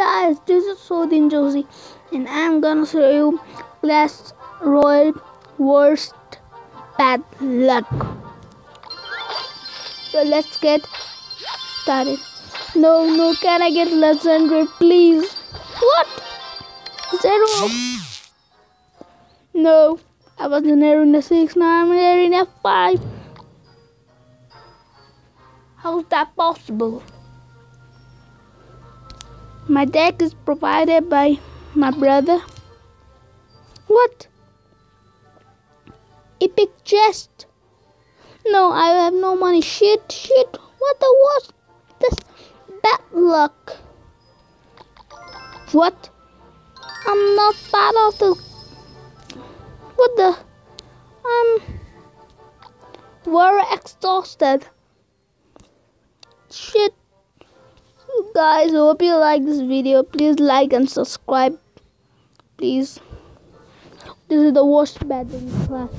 guys, this is Sudin Josie and I'm gonna show you Clash Royale worst bad luck. So let's get started. No, no, can I get less legendary please? What? Zero? No, I was in arena 6, now I'm in arena 5. How's that possible? My deck is provided by my brother. What? Epic chest. No, I have no money. Shit, shit. What the was this bad luck? What? I'm not part of the. What the? I'm very exhausted. Shit guys hope you like this video. Please like and subscribe please. This is the worst bed in Clash